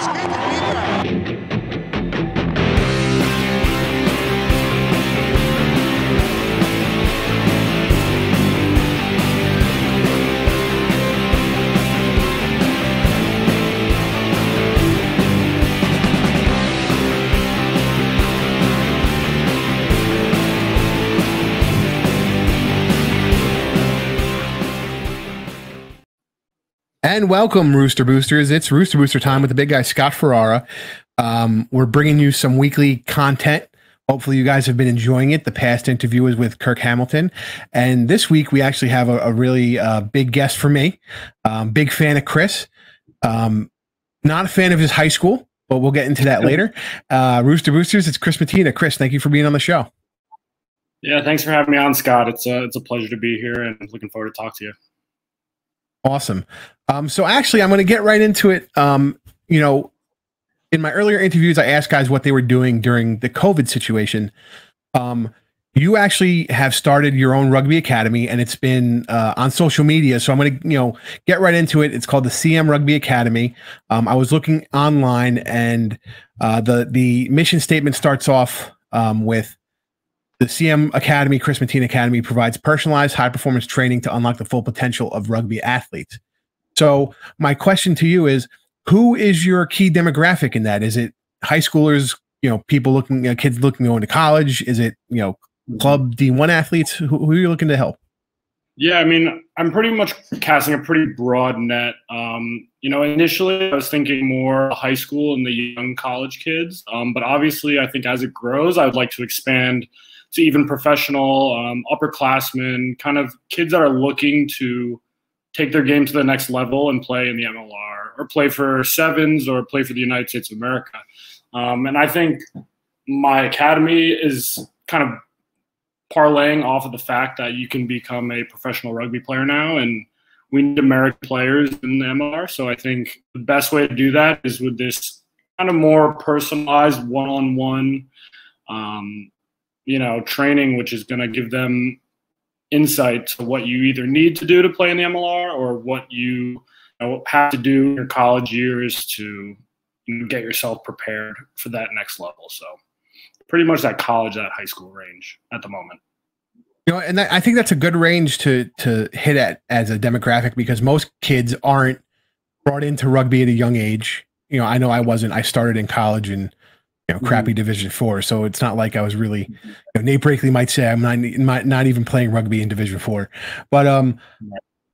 It's And welcome, Rooster Boosters. It's Rooster Booster time with the big guy, Scott Ferrara. Um, we're bringing you some weekly content. Hopefully, you guys have been enjoying it. The past interview was with Kirk Hamilton. And this week, we actually have a, a really uh, big guest for me. Um, big fan of Chris. Um, not a fan of his high school, but we'll get into that later. Uh, Rooster Boosters, it's Chris Mattina. Chris, thank you for being on the show. Yeah, thanks for having me on, Scott. It's a, it's a pleasure to be here and looking forward to talk to you. Awesome. Um, so actually, I'm going to get right into it. Um, you know, in my earlier interviews, I asked guys what they were doing during the COVID situation. Um, you actually have started your own rugby academy, and it's been uh, on social media. So I'm going to, you know, get right into it. It's called the CM Rugby Academy. Um, I was looking online, and uh, the the mission statement starts off um, with the CM Academy, Chris Mattina Academy, provides personalized high performance training to unlock the full potential of rugby athletes. So, my question to you is who is your key demographic in that? Is it high schoolers, you know, people looking, uh, kids looking to go into college? Is it, you know, club D1 athletes? Who, who, are you looking to help? Yeah, I mean, I'm pretty much casting a pretty broad net. Um, you know, initially I was thinking more high school and the young college kids, um, but obviously I think as it grows, I would like to expand to even professional, um, upperclassmen, kind of kids that are looking to take their game to the next level and play in the MLR or play for sevens or play for the United States of America. Um, and I think my academy is kind of parlaying off of the fact that you can become a professional rugby player now and we need American players in the MLR. So I think the best way to do that is with this kind of more personalized one-on-one um, you know, training, which is going to give them insight to what you either need to do to play in the MLR or what you, you know, have to do in your college years to get yourself prepared for that next level. So, pretty much that college, that high school range at the moment. You know, and that, I think that's a good range to to hit at as a demographic because most kids aren't brought into rugby at a young age. You know, I know I wasn't. I started in college and you know, crappy mm-hmm. Division Four. So it's not like I was really. You know, Nate Brakeley might say I'm not not even playing rugby in Division Four, but um,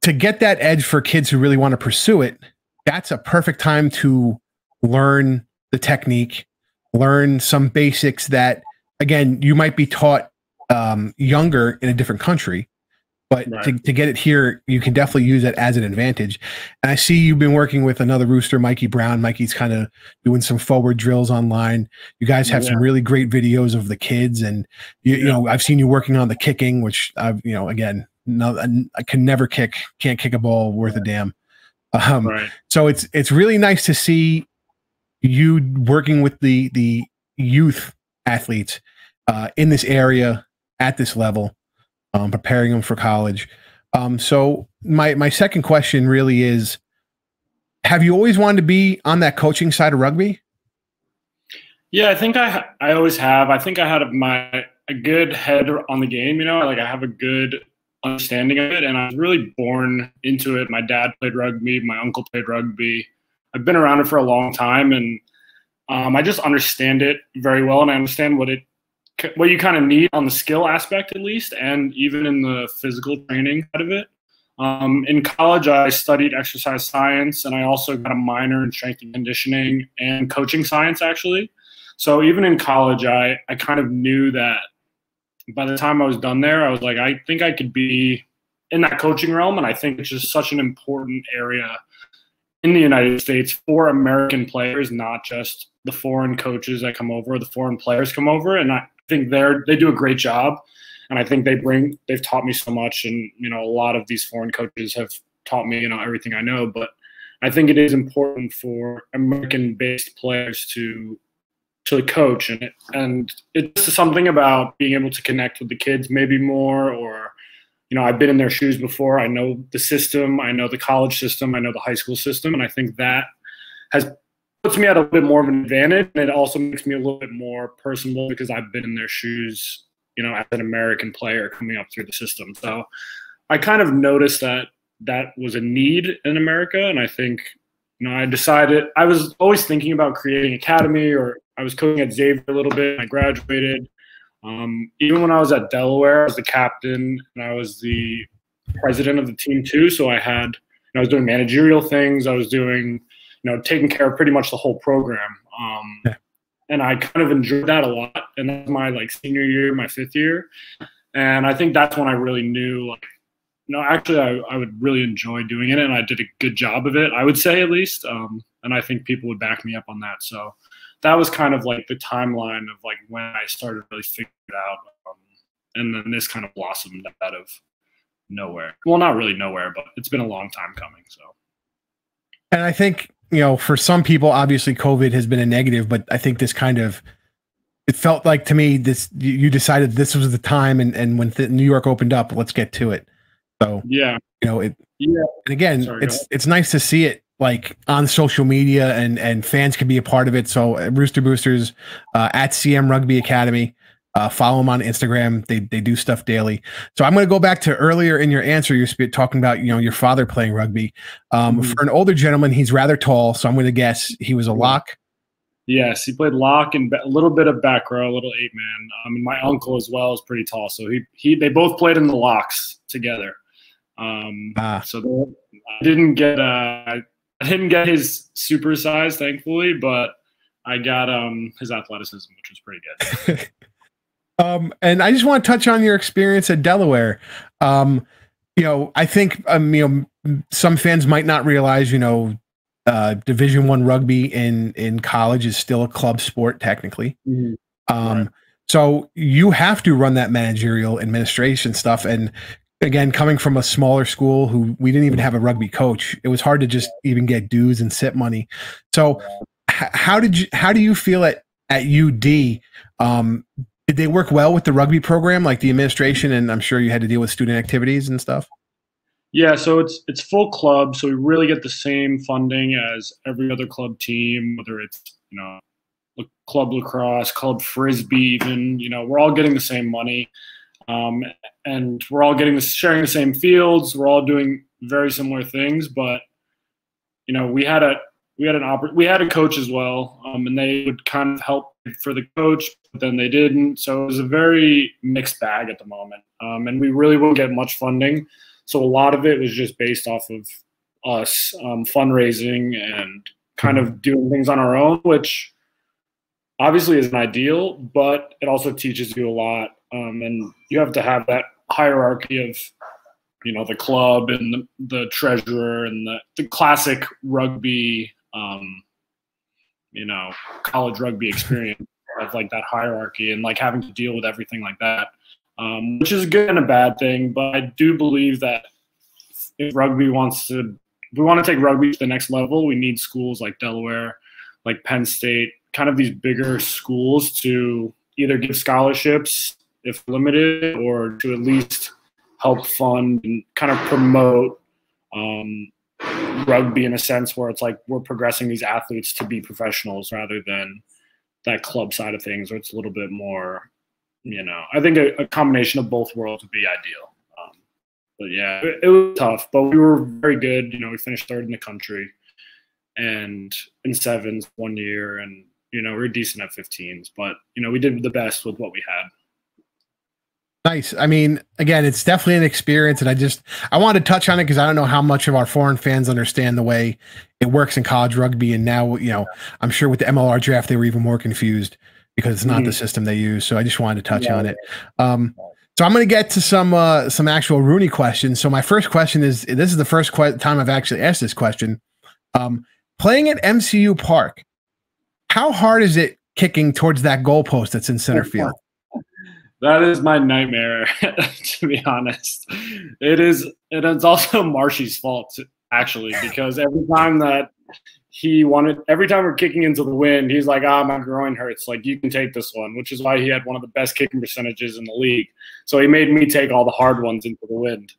to get that edge for kids who really want to pursue it, that's a perfect time to learn the technique, learn some basics that again you might be taught um, younger in a different country but right. to, to get it here, you can definitely use it as an advantage. And I see you've been working with another rooster, Mikey Brown. Mikey's kind of doing some forward drills online. You guys have yeah. some really great videos of the kids, and you, you, know I've seen you working on the kicking, which I've you know again, no, I can never kick, can't kick a ball worth a damn. Um, right. So it's it's really nice to see you working with the the youth athletes uh, in this area at this level um, preparing them for college. Um, so my my second question really is: Have you always wanted to be on that coaching side of rugby? Yeah, I think I I always have. I think I had my a good head on the game. You know, like I have a good understanding of it, and I was really born into it. My dad played rugby. My uncle played rugby. I've been around it for a long time, and um, I just understand it very well, and I understand what it what you kind of need on the skill aspect at least, and even in the physical training side of it. Um, in college, I studied exercise science, and I also got a minor in strength and conditioning and coaching science, actually. So even in college, I, I kind of knew that by the time I was done there, I was like, I think I could be in that coaching realm, and I think it's just such an important area in the United States for American players, not just the foreign coaches that come over, the foreign players come over, and I, think they're they do a great job, and I think they bring they've taught me so much, and you know a lot of these foreign coaches have taught me you know everything I know, but I think it is important for American-based players to to coach, and it, and it's something about being able to connect with the kids maybe more, or you know I've been in their shoes before. I know the system, I know the college system, I know the high school system, and I think that has puts me at a little bit more of an advantage, and it also makes me a little bit more personable because I've been in their shoes, you know, as an American player coming up through the system. So I kind of noticed that that was a need in America, and I think you know I decided I was always thinking about creating academy, or I was coaching at Xavier a little bit. I graduated. Um, even when I was at Delaware, I was the captain and I was the president of the team too. So I had, I was doing managerial things. I was doing, you know, taking care of pretty much the whole program. Um, yeah. And I kind of enjoyed that a lot. And that's my like senior year, my fifth year. And I think that's when I really knew like no, actually, I, I would really enjoy doing it, and I did a good job of it. I would say at least, um, and I think people would back me up on that. So that was kind of like the timeline of like when I started really figuring it out, um, and then this kind of blossomed out of nowhere. Well, not really nowhere, but it's been a long time coming. So, and I think you know, for some people, obviously, COVID has been a negative, but I think this kind of it felt like to me this you decided this was the time, and and when New York opened up, let's get to it. So yeah, you know it. Yeah, and again, Sorry, it's it's nice to see it like on social media and and fans can be a part of it. So Rooster Boosters uh, at CM Rugby Academy. Uh, follow them on Instagram. They they do stuff daily. So I'm going to go back to earlier in your answer. You're talking about you know your father playing rugby. Um, mm-hmm. For an older gentleman, he's rather tall, so I'm going to guess he was a lock. Yes, he played lock and a little bit of back row, a little eight man. Um, and my uncle as well is pretty tall, so he he they both played in the locks together. Um, ah. So they, I didn't get uh, I didn't get his super size, thankfully, but I got um his athleticism, which was pretty good. um, and I just want to touch on your experience at Delaware. Um, you know, I think um, you know, some fans might not realize, you know, uh, Division One rugby in in college is still a club sport technically. Mm-hmm. Um, right. so you have to run that managerial administration stuff, and again, coming from a smaller school who we didn't even have a rugby coach, it was hard to just even get dues and sit money. So, h- how did you? How do you feel at at UD? Um, did they work well with the rugby program, like the administration? And I'm sure you had to deal with student activities and stuff. Yeah, so it's it's full club, so we really get the same funding as every other club team, whether it's you know club lacrosse, club frisbee, even you know we're all getting the same money. Um, and we're all getting this, sharing the same fields. We're all doing very similar things, but you know, we had a we had an oper- we had a coach as well, um, and they would kind of help for the coach, but then they didn't. So it was a very mixed bag at the moment, um, and we really wouldn't get much funding. So a lot of it was just based off of us um, fundraising and kind of doing things on our own, which obviously isn't ideal, but it also teaches you a lot um, and you have to have that hierarchy of you know the club and the, the treasurer and the, the classic rugby um, you know college rugby experience of like that hierarchy and like having to deal with everything like that um, which is a good and a bad thing but i do believe that if rugby wants to we want to take rugby to the next level we need schools like delaware like penn state kind of these bigger schools to either give scholarships if limited, or to at least help fund and kind of promote um, rugby in a sense where it's like we're progressing these athletes to be professionals rather than that club side of things where it's a little bit more, you know, I think a, a combination of both worlds would be ideal. Um, but yeah, it, it was tough, but we were very good. You know, we finished third in the country and in sevens one year and you know we are decent at 15s but you know we did the best with what we had Nice. I mean, again, it's definitely an experience, and I just I want to touch on it because I don't know how much of our foreign fans understand the way it works in college rugby. And now, you know, I'm sure with the MLR draft they were even more confused because it's not mm-hmm. the system they use. So I just wanted to touch yeah. on it. Um, so I'm going to get to some uh, some actual RUNY questions. So my first question is: This is the first que- time I've actually asked this question. Um, playing at MCU Park, how hard is it kicking towards that goalpost that's in center field? That is my nightmare, to be honest. It is, and it's also Marshy's fault, actually, because every time that he wanted, every time we're kicking into the wind, he's like, "Ah, my groin hurts. Like you can take this one," which is why he had one of the best kicking percentages in the league. So he made me take all the hard ones into the wind.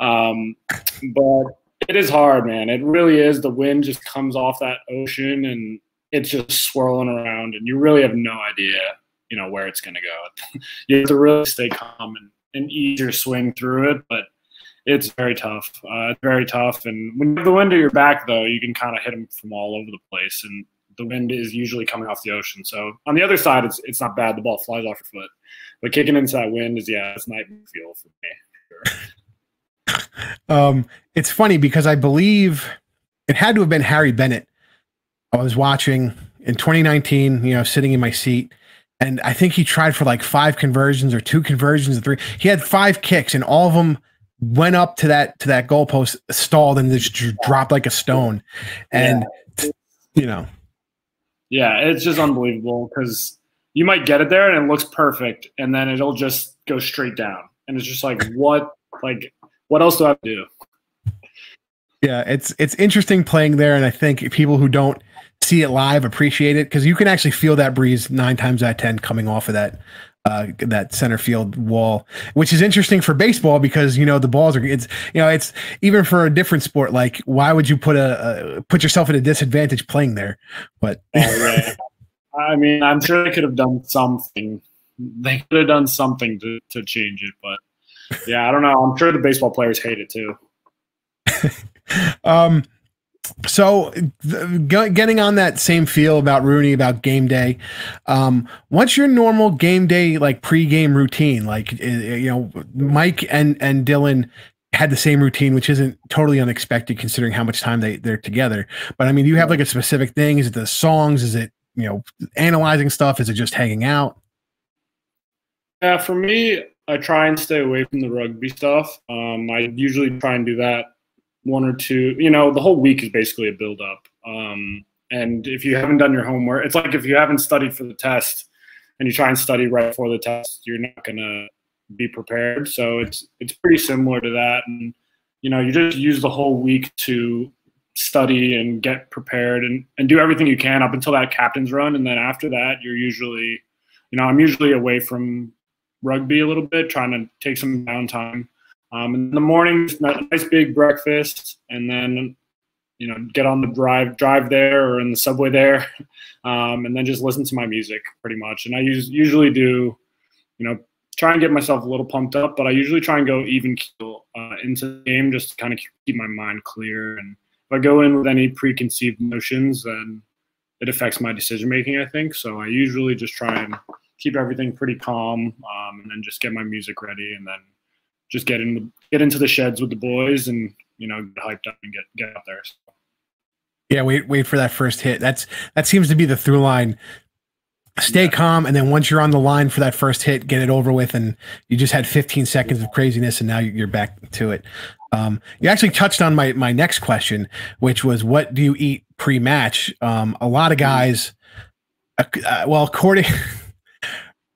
Um, but it is hard, man. It really is. The wind just comes off that ocean, and it's just swirling around, and you really have no idea, you know, where it's going to go. you have to really stay calm and, and ease your swing through it, but it's very tough. Uh, it's very tough, and when you have the wind at your back, though, you can kind of hit them from all over the place, and the wind is usually coming off the ocean. So on the other side, it's it's not bad. The ball flies off your foot, but kicking into that wind is yeah, it's nightmare feel for me. Sure. um, it's funny because I believe it had to have been Harry Bennett. I was watching in 2019, you know, sitting in my seat, and I think he tried for like five conversions or two conversions or three. He had five kicks, and all of them went up to that to that goalpost, stalled, and just dropped like a stone. And yeah. you know, yeah, it's just unbelievable because you might get it there and it looks perfect, and then it'll just go straight down, and it's just like what, like what else do I do? Yeah, it's it's interesting playing there, and I think people who don't see it live appreciate it because you can actually feel that breeze nine times out of ten coming off of that uh, that center field wall, which is interesting for baseball because you know the balls are it's you know it's even for a different sport like why would you put a, a put yourself at a disadvantage playing there? But oh, I mean, I'm sure they could have done something. They could have done something to to change it, but yeah, I don't know. I'm sure the baseball players hate it too. um so getting on that same feel about RUNY about game day, um, what's your normal game day like pre-game routine? Like you know, Mike and and Dylan had the same routine, which isn't totally unexpected considering how much time they they're together. But I mean, do you have like a specific thing? Is it the songs? Is it you know analyzing stuff? Is it just hanging out? Yeah, for me, I try and stay away from the rugby stuff. Um, I usually try and do that one or two. You know, the whole week is basically a build up. Um, and if you haven't done your homework, it's like if you haven't studied for the test and you try and study right before the test, you're not gonna be prepared. So it's it's pretty similar to that. And you know, you just use the whole week to study and get prepared and, and do everything you can up until that captain's run. And then after that, you're usually, you know, I'm usually away from rugby a little bit, trying to take some downtime um, in the morning, nice big breakfast, and then you know get on the drive drive there or in the subway there, um, and then just listen to my music pretty much. And I use, usually do, you know, try and get myself a little pumped up, but I usually try and go even keel uh, into the game just to kind of keep my mind clear. And if I go in with any preconceived notions, then it affects my decision making. I think so. I usually just try and keep everything pretty calm, um, and then just get my music ready, and then just get in the, get into the sheds with the boys and you know get hyped up and get get out there. So. Yeah, wait wait for that first hit. That's that seems to be the through line. Stay yeah. calm, and then once you're on the line for that first hit, get it over with, and you just had 15 seconds of craziness, and now you're back to it. Um, you actually touched on my my next question, which was what do you eat pre-match? Um, a lot of mm-hmm. guys, uh, well, according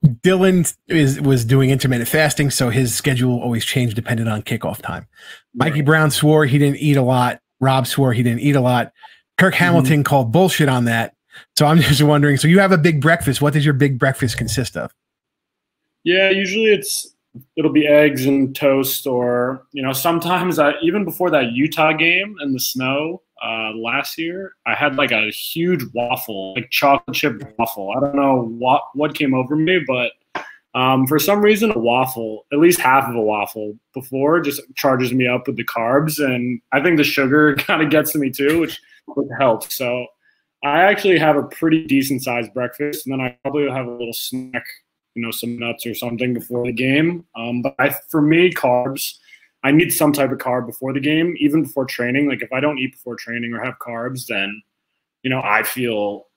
Dylan is was doing intermittent fasting, so his schedule always changed depending on kickoff time. Mikey Brown swore he didn't eat a lot. Rob swore he didn't eat a lot. Kirk mm-hmm. Hamilton mm-hmm. called bullshit on that. So I'm just wondering. So you have a big breakfast. What does your big breakfast consist of? Yeah, usually it's it'll be eggs and toast, or you know, sometimes I, even before that Utah game and the snow, uh, last year, I had like a huge waffle, like chocolate chip waffle. I don't know what what came over me, but um, for some reason, a waffle, at least half of a waffle before, just charges me up with the carbs, and I think the sugar kind of gets to me too, which which helps. So I actually have a pretty decent sized breakfast, and then I probably have a little snack, you know, some nuts or something before the game. Um, but I, for me, carbs I need some type of carb before the game, even before training. Like if I don't eat before training or have carbs, then you know I feel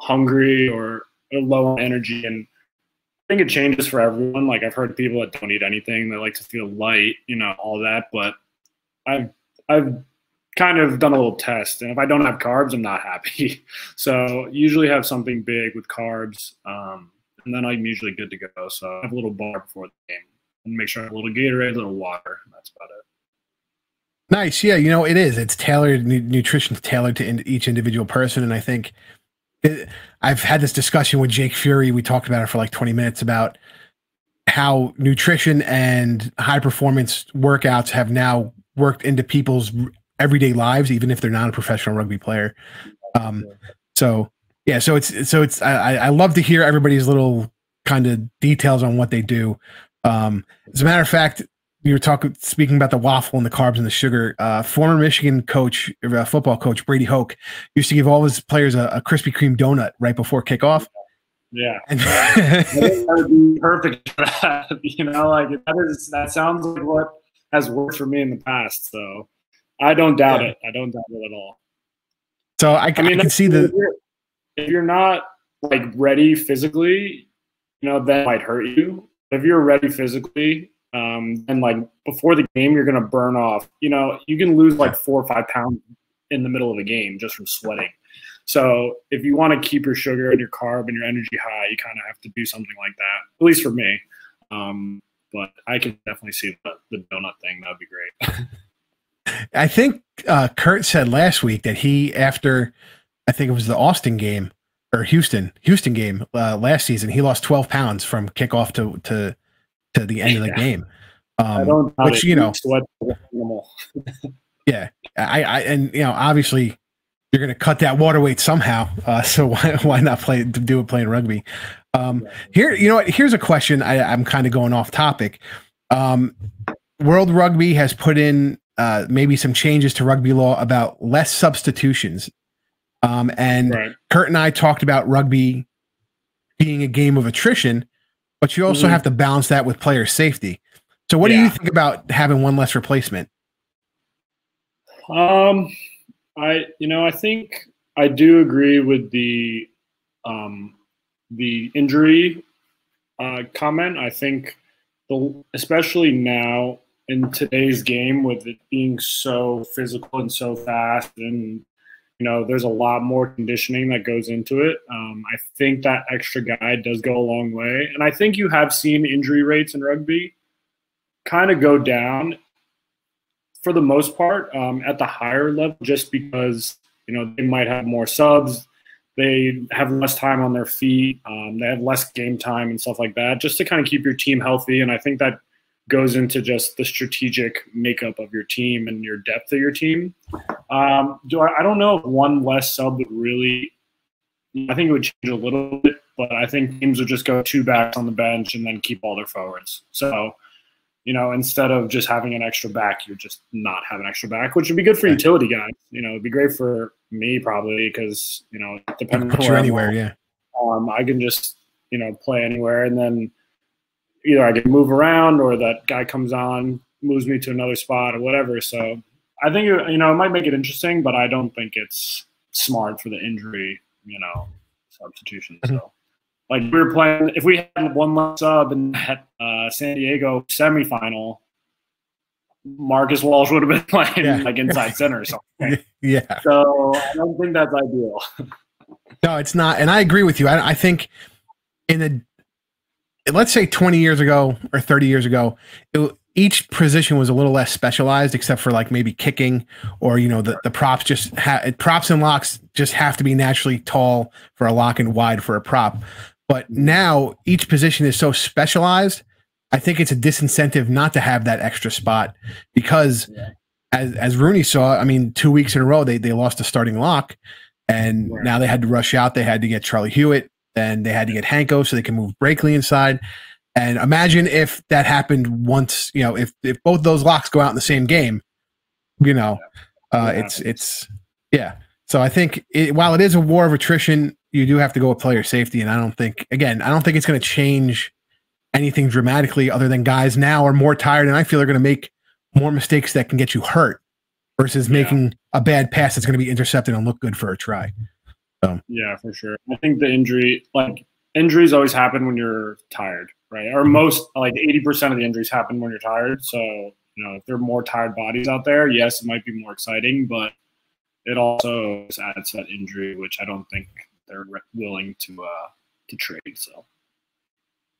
hungry or low on energy. And I think it changes for everyone. Like I've heard people that don't eat anything that like to feel light, you know, all that. But I've I've kind of done a little test, and if I don't have carbs, I'm not happy. so usually have something big with carbs, um, and then I'm usually good to go. So I have a little bar before the game make sure I have a little Gatorade, a little water. That's about it. Nice. Yeah, you know, it is. It's tailored, nutrition's tailored to in, each individual person. And I think it, I've had this discussion with Jake Fury. We talked about it for like 20 minutes about how nutrition and high performance workouts have now worked into people's everyday lives, even if they're not a professional rugby player. Um, so Yeah, so it's so it's I, I love to hear everybody's little kind of details on what they do. Um, as a matter of fact, we were talking speaking about the waffle and the carbs and the sugar. Uh, former Michigan coach, uh, football coach Brady Hoke used to give all his players a, a Krispy Kreme donut right before kickoff. Yeah, and that would be perfect for that. You know, like that is that sounds like what has worked for me in the past. So I don't doubt yeah. it. I don't doubt it at all. So I, I mean, I can see the if you're not like ready physically, you know, that might hurt you. If you're ready physically, um, and like before the game, you're gonna burn off. You know, you can lose like four or five pounds in the middle of a game just from sweating. So if you want to keep your sugar and your carb and your energy high, you kind of have to do something like that. At least for me. Um, but I can definitely see the, the donut thing. That'd be great. I think uh, Kurt said last week that he, after I think it was the Austin game or Houston, Houston game uh, last season, he lost 12 pounds from kickoff to to to the end of the game. Um, which you know, yeah, I, I, and you know, obviously, you're going to cut that water weight somehow. Uh, so why, why not play do it playing rugby? Um, here, you know what? Here's a question. I, I'm kind of going off topic. Um, World Rugby has put in uh, maybe some changes to rugby law about less substitutions. Um, and right. Kurt and I talked about rugby being a game of attrition, but you also mm-hmm. have to balance that with player safety. So, what yeah. do you think about having one less replacement? Um, I you know I think I do agree with the um, the injury uh, comment. I think the especially now in today's game with it being so physical and so fast and you know there's a lot more conditioning that goes into it. Um, i think that extra guide does go a long way. And i think you have seen injury rates in rugby kind of go down for the most part um, at the higher level just because you know they might have more subs they have less time on their feet um, they have less game time and stuff like that just to kind of keep your team healthy. And i think that goes into just the strategic makeup of your team and your depth of your team um, do I, I don't know if one less sub would really i think it would change a little bit but i think teams would just go two backs on the bench and then keep all their forwards so you know, instead of just having an extra back, you just not have an extra back, which would be good for utility guys. You know, it'd be great for me probably because you know, depending on anywhere, I'm, yeah. Um, I can just you know play anywhere, and then either I can move around or that guy comes on, moves me to another spot or whatever. So I think you know it might make it interesting, but I don't think it's smart for the injury, you know, substitution. Mm-hmm. So. Like we were playing, if we had one less sub in that uh, San Diego semifinal, Marcus Walsh would have been playing yeah. like inside center or something. Yeah. So I don't think that's ideal. no, it's not, and I agree with you. I, I think in the let's say 20 years ago or 30 years ago, it, each position was a little less specialized, except for like maybe kicking or you know the, the props just props and locks just have to be naturally tall for a lock and wide for a prop. But now each position is so specialized. I think it's a disincentive not to have that extra spot because, yeah. as as RUNY saw, I mean, two weeks in a row they they lost a starting lock, and now they had to rush out. They had to get Charlie Hewitt, and they had to get Hanko so they can move Brakeley inside. And imagine if that happened once, you know, if if both those locks go out in the same game, you know, uh, it's it's yeah. So I think it, while it is a war of attrition, you do have to go with player safety, and I don't think again, I don't think it's going to change anything dramatically other than guys now are more tired, and I feel they're going to make more mistakes that can get you hurt versus yeah. making a bad pass that's going to be intercepted and look good for a try. So. Yeah, for sure. I think the injury, like injuries, always happen when you're tired, right? Or mm-hmm. most, like eighty percent of the injuries happen when you're tired. So you know, if there are more tired bodies out there, yes, it might be more exciting, but it also adds that injury, which I don't think they're willing to uh, to trade. So.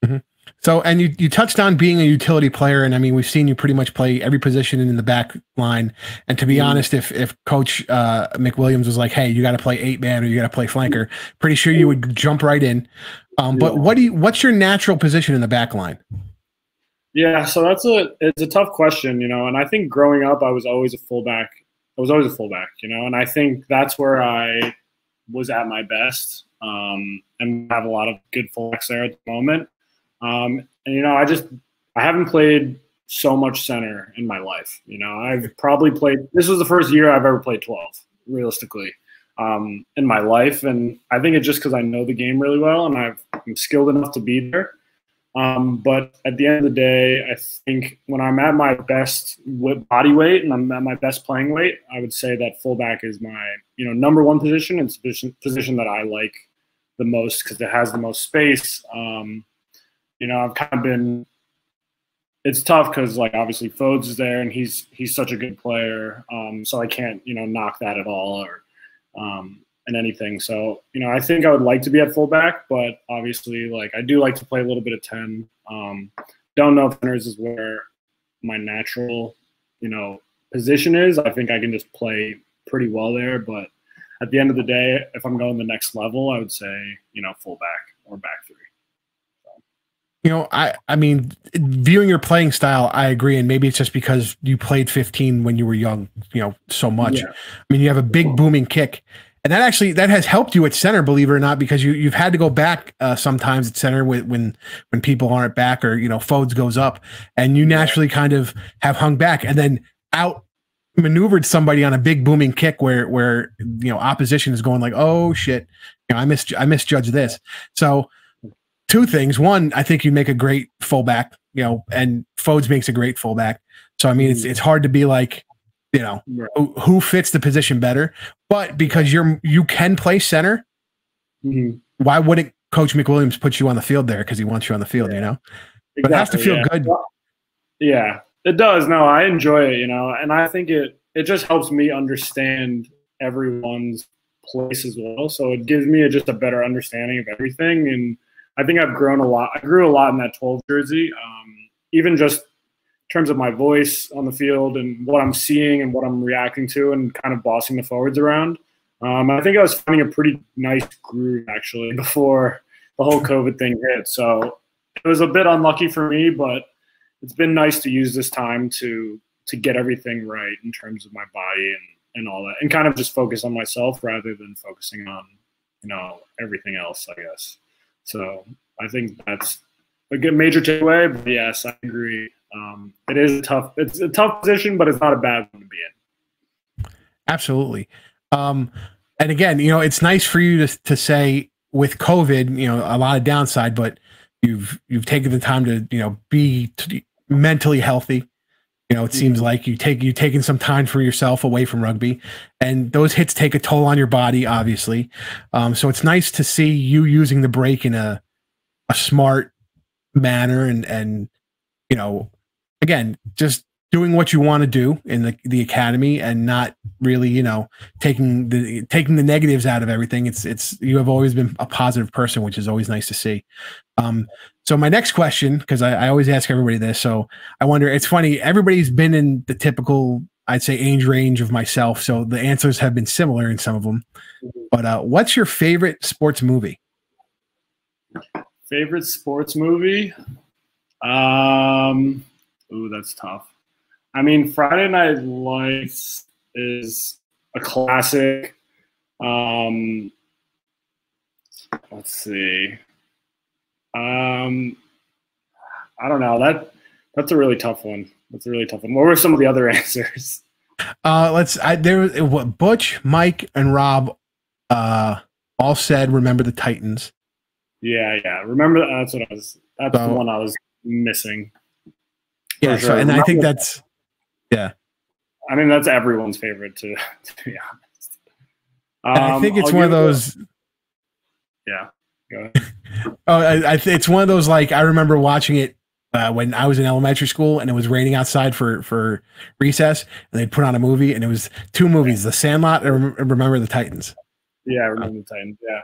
Mm-hmm. So, and you, you touched on being a utility player, and I mean, we've seen you pretty much play every position in the back line. And to be mm-hmm. honest, if if Coach uh, McWilliams was like, "Hey, you got to play eight man or you got to play flanker," pretty sure you would jump right in. Um, but what do you? What's your natural position in the back line? Yeah, so that's a it's a tough question, you know. And I think growing up, I was always a fullback. I was always a fullback, you know. And I think that's where I was at my best, um, and have a lot of good fullbacks there at the moment. Um, and you know, I just I haven't played so much center in my life. You know, I've probably played. This was the first year I've ever played twelve, realistically, um, in my life, and I think it's just because I know the game really well and I've, I'm skilled enough to be there. Um, but at the end of the day, I think when I'm at my best body weight and I'm at my best playing weight, I would say that fullback is my you know number one position. It's position position that I like the most because it has the most space. Um, you know, I've kind of been. It's tough because like obviously Fodes is there and he's he's such a good player, um, so I can't you know knock that at all or um, and anything. So, you know, I think I would like to be at fullback, but obviously, like, I do like to play a little bit of 10. Um, don't know if centers is where my natural, you know, position is. I think I can just play pretty well there, but at the end of the day, if I'm going the next level, I would say, you know, fullback or back three. You know, I I mean, viewing your playing style, I agree, and maybe it's just because you played 15 when you were young, you know, so much. Yeah. I mean, you have a big booming kick, and that actually that has helped you at center, believe it or not, because you you've had to go back uh, sometimes at center when when when people aren't back or you know Fodes goes up, and you naturally kind of have hung back and then out maneuvered somebody on a big booming kick where where you know opposition is going like oh shit, you know I missed I misjudged this. So two things: one, I think you make a great fullback, you know, and Fodes makes a great fullback. So I mean, it's it's hard to be like you know right. who, who, fits the position better but because you're you can play center mm-hmm. why wouldn't coach mcwilliams put you on the field there because he wants you on the field yeah. you know exactly, but it has to feel yeah. good yeah it does no i enjoy it you know and i think it it just helps me understand everyone's place as well so it gives me a, just a better understanding of everything and i think i've grown a lot i grew a lot in that 12 jersey um, even just in terms of my voice on the field and what I'm seeing and what I'm reacting to and kind of bossing the forwards around. Um, I think I was finding a pretty nice groove actually before the whole COVID thing hit. So it was a bit unlucky for me, but it's been nice to use this time to to get everything right in terms of my body and, and all that and kind of just focus on myself rather than focusing on, you know, everything else, I guess. So I think that's a good major takeaway. But yes, I agree. Um, it is a tough. It's a tough position, but it's not a bad one to be in. Absolutely. Um, and again, you know, it's nice for you to to say with COVID, you know, a lot of downside, but you've you've taken the time to you know be mentally healthy. You know, it seems like you take you taking some time for yourself away from rugby, and those hits take a toll on your body, obviously. Um, so it's nice to see you using the break in a a smart manner and and you know again, just doing what you want to do in the, the academy and not really, you know, taking the taking the negatives out of everything. It's it's you have always been a positive person, which is always nice to see. Um, so my next question, because I, I always ask everybody this, so I wonder. It's funny. Everybody's been in the typical, I'd say, age range of myself. So the answers have been similar in some of them. But uh, what's your favorite sports movie? Favorite sports movie? Um, Ooh, that's tough. I mean, Friday Night Lights is a classic. Um, let's see. Um, I don't know. That that's a really tough one. That's a really tough one. What were some of the other answers? Uh, let's. I, there what Butch, Mike, and Rob uh, all said. Remember the Titans. Yeah, yeah. Remember that's what I was. That's so, the one I was missing. Yeah, sure. and I think that's yeah. I mean, that's everyone's favorite to, to be honest. Um, I think it's I'll one of those. yeah. oh, I, I th- it's one of those like I remember watching it uh, when I was in elementary school and it was raining outside for for recess and they'd put on a movie and it was two movies: The Sandlot and Remember the Titans. Yeah, I remember the Titans. Yeah.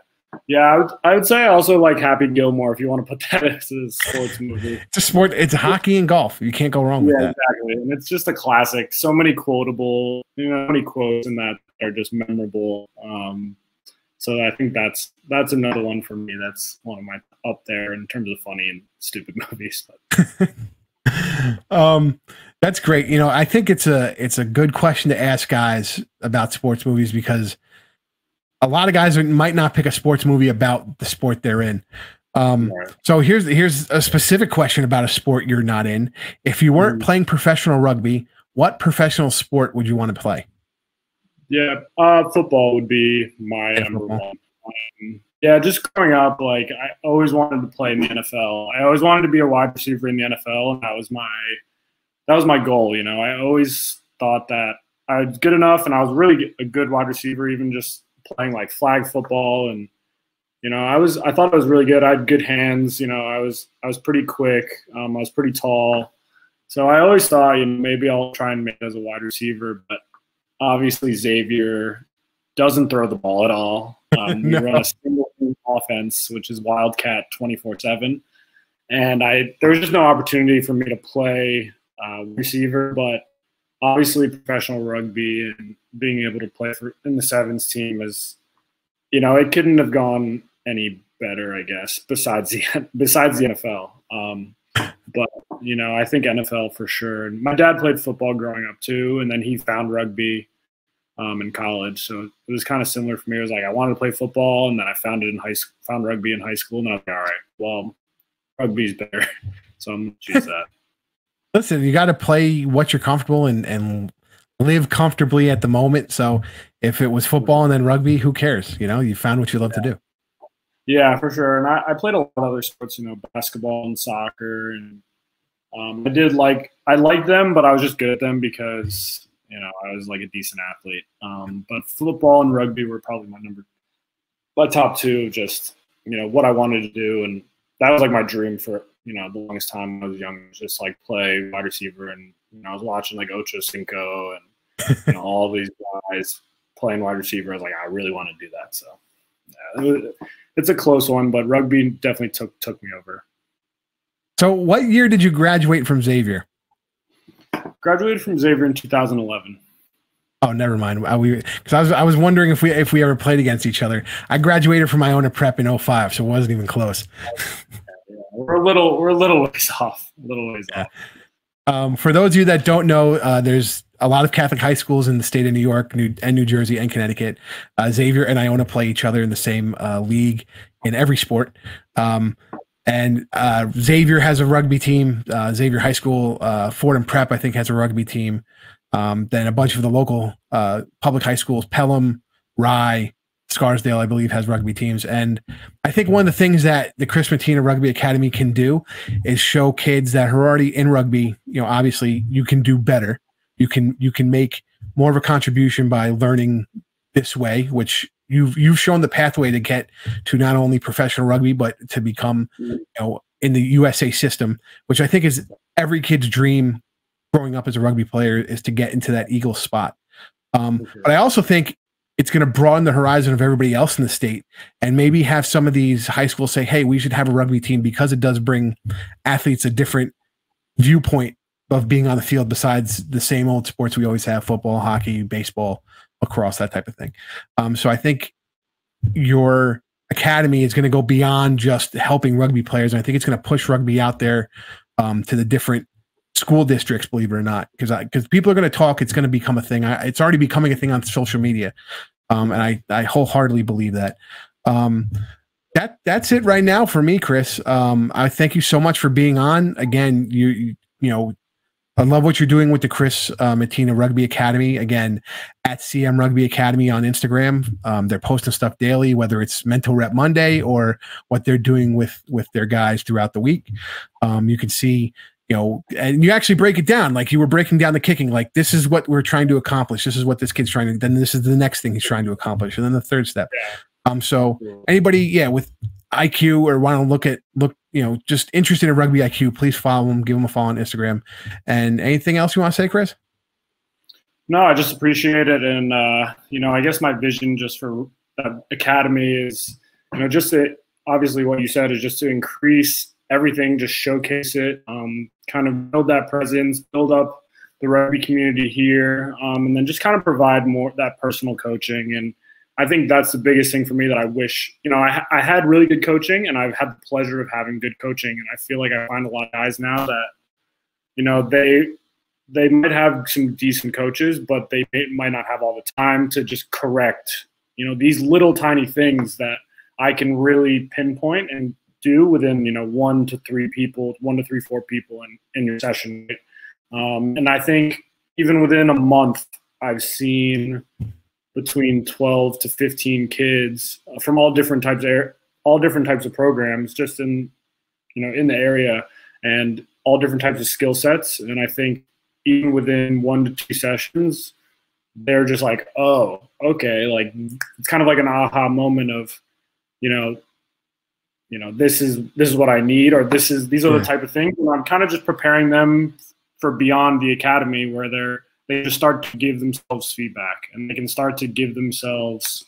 Yeah, I would, I would say I also like Happy Gilmore if you want to put that as a sports movie. it's a sport. It's hockey and golf. You can't go wrong yeah, with that. exactly. And it's just a classic. So many quotable, you know, many quotes in that are just memorable. Um, so I think that's that's another one for me. That's one of my up there in terms of funny and stupid movies. But. um, that's great. You know, I think it's a it's a good question to ask guys about sports movies because a lot of guys might not pick a sports movie about the sport they're in. Um. So here's here's a specific question about a sport you're not in. If you weren't mm. playing professional rugby, what professional sport would you want to play? Yeah, uh, football would be my yeah, number football. one. Um, yeah, just growing up, like I always wanted to play in the NFL. I always wanted to be a wide receiver in the NFL, and that was my that was my goal. You know, I always thought that I was good enough, and I was really a good wide receiver, even just playing like flag football and you know, I was I thought I was really good. I had good hands. You know, I was I was pretty quick. Um, I was pretty tall. So I always thought, you know, maybe I'll try and make it as a wide receiver. But obviously Xavier doesn't throw the ball at all. Um, no. We run a single offense, which is Wildcat twenty four seven, and I there was just no opportunity for me to play uh, receiver. But obviously, professional rugby and being able to play for in the sevens team is, you know, it couldn't have gone any better, I guess. Besides the besides the NFL, um, but you know, I think NFL for sure. My dad played football growing up too, and then he found rugby um, in college. So it was kind of similar for me. It was like I wanted to play football, and then I found it in high school, found rugby in high school, and I was like, all right, well, rugby's better, so I'm gonna choose that. Listen, you got to play what you're comfortable and and live comfortably at the moment. So if it was football and then rugby, who cares? You know, you found what you love yeah. to do. Yeah, for sure. And I, I, played a lot of other sports, you know, basketball and soccer, and um, I did like I liked them, but I was just good at them because you know I was like a decent athlete. Um, but football and rugby were probably my number, my top two. Just you know what I wanted to do, and that was like my dream for you know the longest time. I was young, just like play wide receiver, and you know I was watching like Ocho Cinco and you know all these guys playing wide receiver. I was like, I really want to do that. So yeah, it's a close one, but rugby definitely took took me over. So, what year did you graduate from Xavier? Graduated from Xavier in 2011. Oh, never mind. I, we because I was I was wondering if we if we ever played against each other. I graduated from Iona Prep in 05, so it wasn't even close. we're a little we're a little ways off. A little ways yeah. off. Um, for those of you that don't know, uh, there's a lot of Catholic high schools in the state of New York New, and New Jersey and Connecticut. Uh, Xavier and Iona play each other in the same uh, league in every sport. Um, and uh, Xavier has a rugby team. Uh, Xavier High School, uh, Fordham Prep, I think, has a rugby team. Um, then a bunch of the local uh, public high schools, Pelham, Rye, Scarsdale, I believe, has rugby teams. And I think one of the things that the Chris Mattina Rugby Academy can do is show kids that are already in rugby. You know, obviously, you can do better you can you can make more of a contribution by learning this way which you've you've shown the pathway to get to not only professional rugby but to become you know in the USA system which I think is every kid's dream growing up as a rugby player is to get into that eagle spot um, but I also think it's going to broaden the horizon of everybody else in the state and maybe have some of these high schools say hey we should have a rugby team because it does bring athletes a different viewpoint of being on the field besides the same old sports we always have football hockey baseball across that type of thing. Um, so i think your academy is going to go beyond just helping rugby players and i think it's going to push rugby out there um, to the different school districts believe it or not because because people are going to talk it's going to become a thing I, it's already becoming a thing on social media um, and i i wholeheartedly believe that um, that that's it right now for me chris um, i thank you so much for being on again you you, know I love what you're doing with the Chris uh, Mattina Rugby Academy. Again, at CM Rugby Academy on Instagram. Um, they're posting stuff daily, whether it's Mental Rep Monday or what they're doing with with their guys throughout the week. Um, you can see, you know, and you actually break it down like you were breaking down the kicking. Like this is what we're trying to accomplish. This is what this kid's trying to. Then this is the next thing he's trying to accomplish, and then the third step. Um, so anybody, yeah, with IQ or want to look at look, you know, just interested in rugby IQ, please follow him, give him a follow on Instagram. And anything else you want to say, Chris? No, I just appreciate it, and uh, you know, I guess my vision just for the academy is, you know, just to, obviously what you said is just to increase everything, just showcase it, um, kind of build that presence, build up the rugby community here, um, and then just kind of provide more that personal coaching and I think that's the biggest thing for me that I wish, you know, I, I had really good coaching and I've had the pleasure of having good coaching. And I feel like I find a lot of guys now that, you know, they, they might have some decent coaches, but they might not have all the time to just correct, you know these little tiny things that I can really pinpoint and do within you know one to three people, one to three four people in in your session. Um, and I think even within a month, I've seen between 12 to 15 kids from all different types of all different types of programs just in you know in the area and all different types of skill sets and i think even within one to two sessions they're just like oh okay like it's kind of like an aha moment of you know you know this is this is what i need or this is these are yeah. the type of things. And i'm kind of just preparing them for beyond the academy where they're they just start to give themselves feedback and they can start to give themselves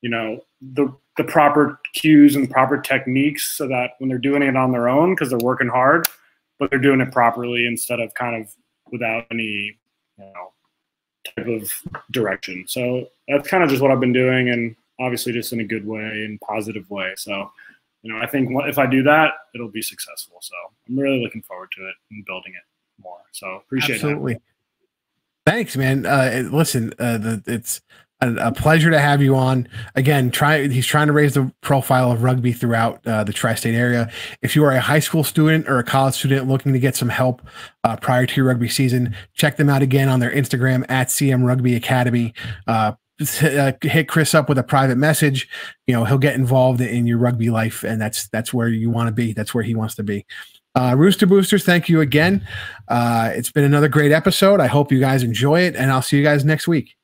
you know the the proper cues and proper techniques so that when they're doing it on their own because they're working hard but they're doing it properly instead of kind of without any you know type of direction. So that's kind of just what i've been doing and obviously just in a good way and positive way. So you know i think if i do that it'll be successful so i'm really looking forward to it and building it more so appreciate it. absolutely it. Thanks, man. Uh, listen, uh, the, it's a, a, pleasure to have you on. Again, try he's trying to raise the profile of rugby throughout uh, the tri-state area. If you are a high school student or a college student looking to get some help uh, prior to your rugby season, check them out again on their Instagram at CM Rugby Academy. Uh, hit Chris up with a private message. You know he'll get involved in your rugby life, and that's that's where you want to be. That's where he wants to be. Uh, Rooster Boosters, thank you again. Uh, it's been another great episode. I hope you guys enjoy it, and I'll see you guys next week.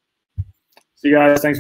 See you guys. Thanks.